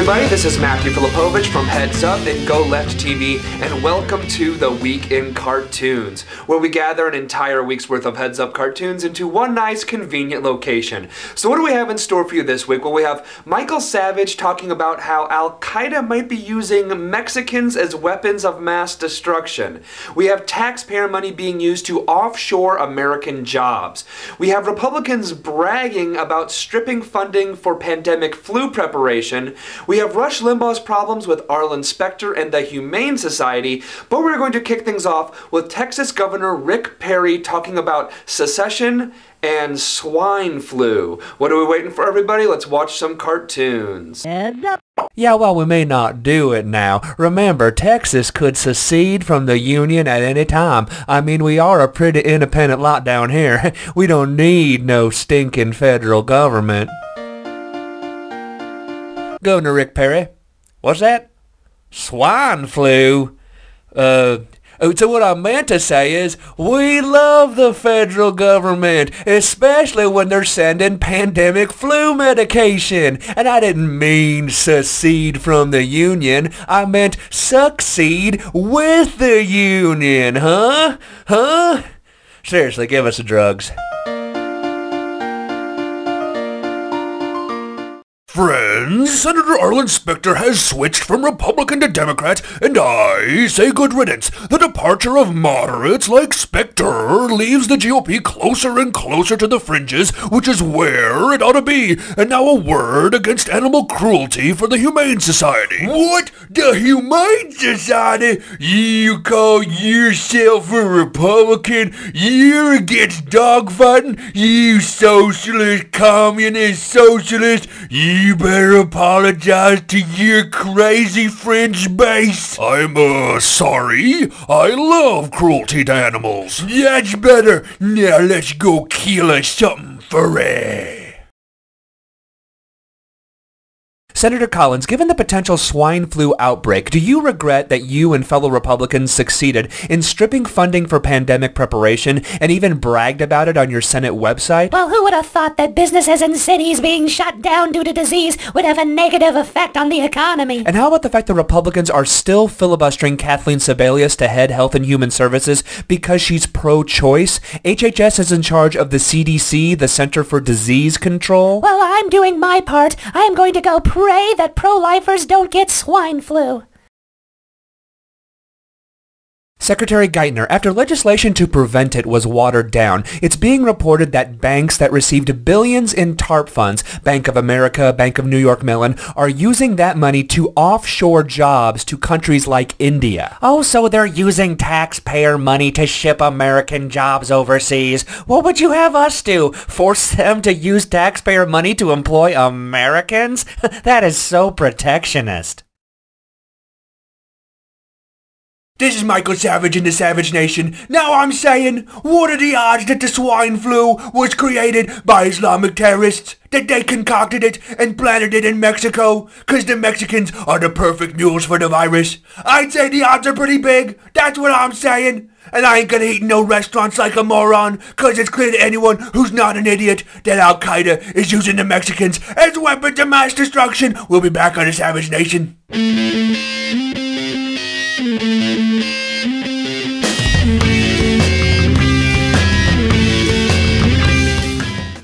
everybody. This is Matthew Filipowicz from Headzup and Go Left TV, and welcome to the Week in Cartoons, where we gather an entire week's worth of Headzup cartoons into one nice, convenient location. So, what do we have in store for you this week? Well, we have Michael Savage talking about how Al Qaeda might be using Mexicans as weapons of mass destruction. We have taxpayer money being used to offshore American jobs. We have Republicans bragging about stripping funding for pandemic flu preparation. We have Rush Limbaugh's problems with Arlen Specter and the Humane Society, but we're going to kick things off with Texas Governor Rick Perry talking about secession and swine flu. What are we waiting for, everybody? Let's watch some cartoons. Headzup. Yeah, well, we may not do it now. Remember, Texas could secede from the Union at any time. I mean, we are a pretty independent lot down here. We don't need no stinking federal government. Governor Rick Perry. What's that? Swine flu? Uh, oh, so what I meant to say is, we love the federal government, especially when they're sending pandemic flu medication. And I didn't mean secede from the union. I meant succeed with the union, huh? Huh? Seriously, give us the drugs. Senator Arlen Specter has switched from Republican to Democrat, and I say good riddance. The departure of moderates like Specter leaves the GOP closer and closer to the fringes, which is where it ought to be. And now a word against animal cruelty for the Humane Society. What? The Humane Society? You call yourself a Republican? You're against dogfighting? You socialist, communist, socialist? You better apologize to your crazy French base. I'm, uh, sorry. I love cruelty to animals. That's better. Now let's go kill us something furry. Senator Collins, given the potential swine flu outbreak, do you regret that you and fellow Republicans succeeded in stripping funding for pandemic preparation and even bragged about it on your Senate website? Well, who would have thought that businesses and cities being shut down due to disease would have a negative effect on the economy? And how about the fact that Republicans are still filibustering Kathleen Sebelius to head Health and Human Services because she's pro-choice? HHS is in charge of the CDC, the Center for Disease Control. Well, I'm doing my part. I am going to go pray that pro-lifers don't get swine flu. Secretary Geithner, after legislation to prevent it was watered down, it's being reported that banks that received billions in TARP funds, Bank of America, Bank of New York Mellon, are using that money to offshore jobs to countries like India. Oh, so they're using taxpayer money to ship American jobs overseas. What would you have us do? Force them to use taxpayer money to employ Americans? that is so protectionist. This is Michael Savage in the Savage Nation. Now I'm saying, what are the odds that the swine flu was created by Islamic terrorists? That they concocted it and planted it in Mexico? Cause the Mexicans are the perfect mules for the virus? I'd say the odds are pretty big. That's what I'm saying. And I ain't gonna eat in no restaurants like a moron, cause it's clear to anyone who's not an idiot that Al Qaeda is using the Mexicans as weapons of mass destruction. We'll be back on the Savage Nation.